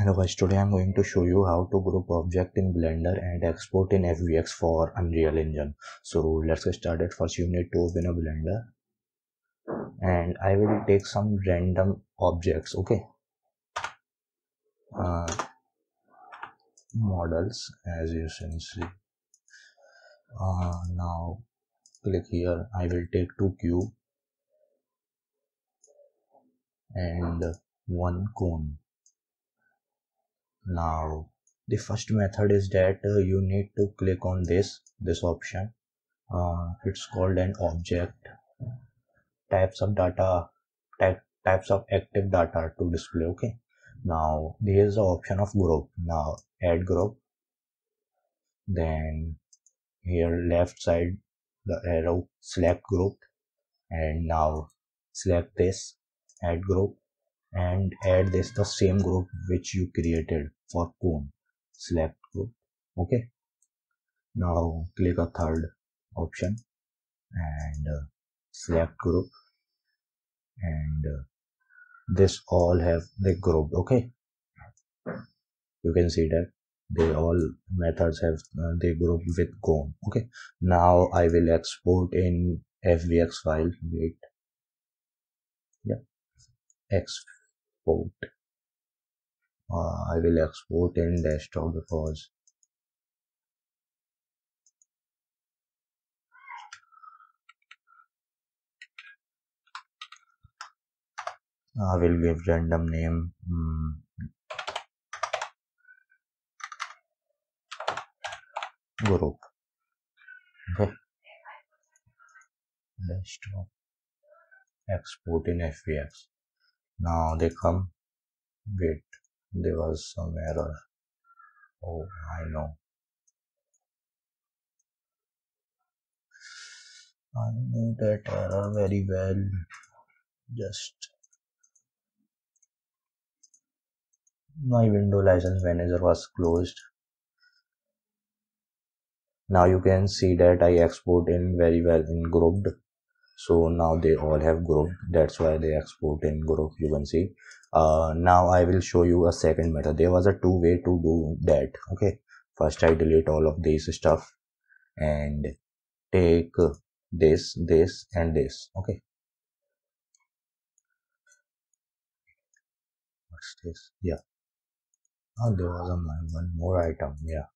Hello guys, today I'm going to show you how to group object in Blender and export in FBX for Unreal Engine. So let's get started. First you need to open a Blender and I will take some random objects, okay? Uh, models as you can see. Uh, now click here, I will take two cube and one cone now the first method is that uh, you need to click on this this option. Uh, it's called an object. Types of data type, types of active data to display okay? Now there is the option of group. Now add group. Then here left side the arrow select group. And now select this add group and add this the same group which you created for cone select group okay? Now click a third option and uh, select group. And uh, this all have the group okay? You can see that they all methods have uh, the group with cone okay? Now i will export in fbx file wait. Yeah export uh, I will export in desktop because I will give random name. Um, group okay. Desktop. Export in FBX now they come. Wait there was some error. Oh I know. I know that error very well. Just my window license manager was closed. Now you can see that I export in very well in grouped so now they all have group. That's why they export in group you can see uh, now i will show you a second method. There was a two way to do that. Okay. First i delete all of this stuff and take this this and this. Okay. What's this? Yeah. Oh there was a one more item. Yeah.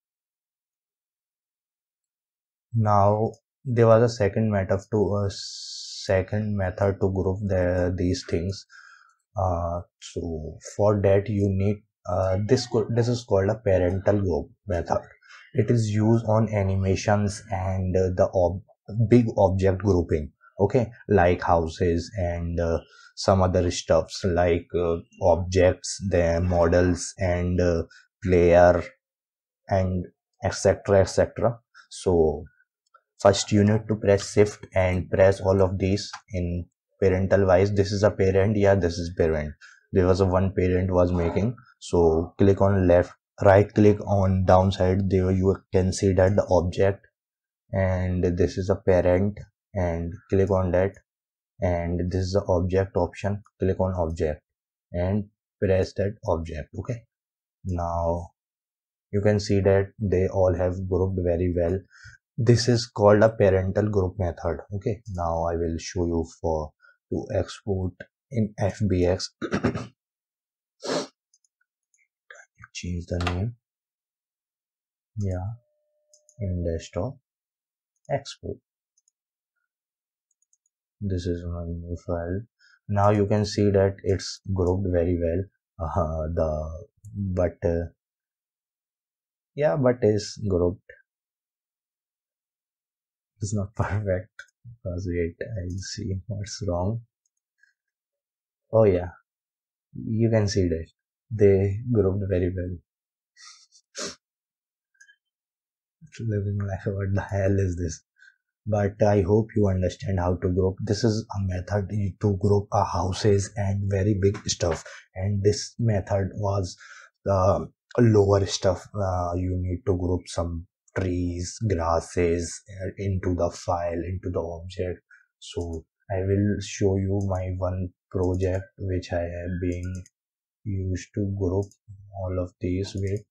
Now there was a second method to a second method to group the, these things. Uh, so for that you need uh, this this is called a parental group method. It is used on animations and uh, the ob big object grouping okay? Like houses and uh, some other stuffs like uh, objects the models and uh, player and etc etc so first you need to press shift and press all of these in parental wise. This is a parent. Yeah this is parent. There was a one parent was making. So click on left right click on downside. There you can see that the object and this is a parent and click on that. And this is the object option. Click on object and press that object. Okay. Now you can see that they all have grouped very well this is called a parental group method. Okay. Now i will show you for to export in fbx change the name. Yeah. In desktop. Export. This is my new file. Now you can see that it's grouped very well. Uh, the but uh, yeah but is grouped is not perfect. Because wait i'll see what's wrong. Oh yeah. You can see that. They grouped very well. Living life what the hell is this? But i hope you understand how to group. This is a method to group a houses and very big stuff. And this method was the lower stuff uh, you need to group some trees grasses uh, into the file into the object. So i will show you my one project which i have been used to group all of these wait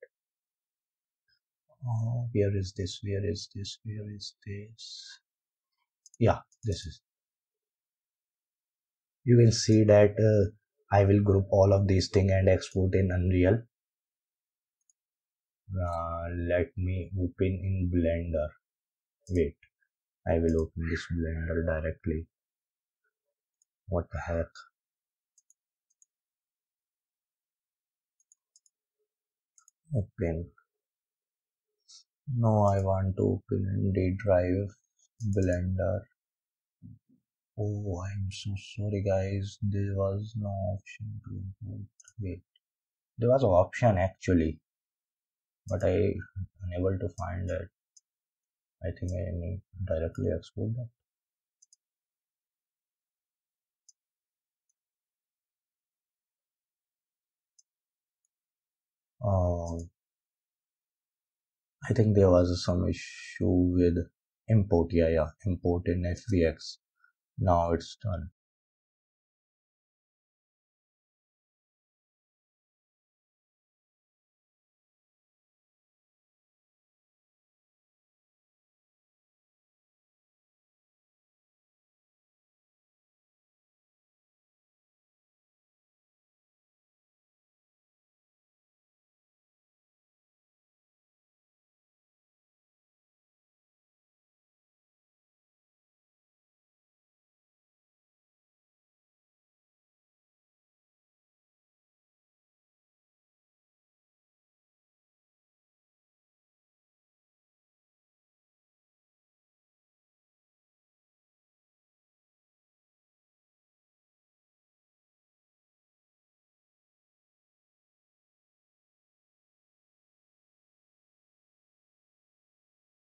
uh, where is this? Where is this? Where is this? Yeah this is. You will see that uh, I will group all of these thing and export in Unreal uh, let me open in Blender. Wait I will open this Blender directly. What the heck? Open. No I want to open in D drive Blender. Oh I'm so sorry guys. There was no option to import. Wait. There was an option actually but I unable to find it I think I need directly export that. Um, I think there was some issue with import yeah yeah import in FBX now it's done